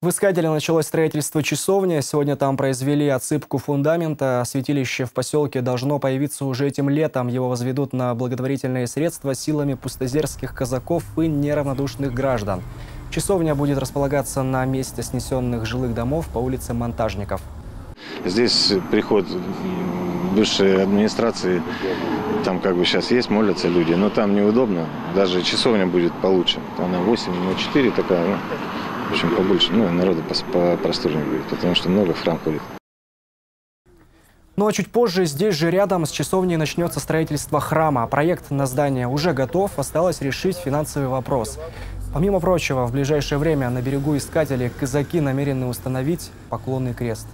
В Искателе началось строительство часовни. Сегодня там произвели отсыпку фундамента. Святилище в поселке должно появиться уже этим летом. Его возведут на благотворительные средства силами пустозерских казаков и неравнодушных граждан. Часовня будет располагаться на месте снесенных жилых домов по улице Монтажников. Здесь приход бывшей администрации, там как бы сейчас есть, молятся люди, но там неудобно. Даже часовня будет получше. Она 8 на 4 такая, ну, в общем, побольше. Ну, народу попросторнее будет, потому что много в храм ходит. Ну а чуть позже здесь же рядом с часовней начнется строительство храма. Проект на здание уже готов, осталось решить финансовый вопрос. Помимо прочего, в ближайшее время на берегу Искателей казаки намерены установить поклонный крест.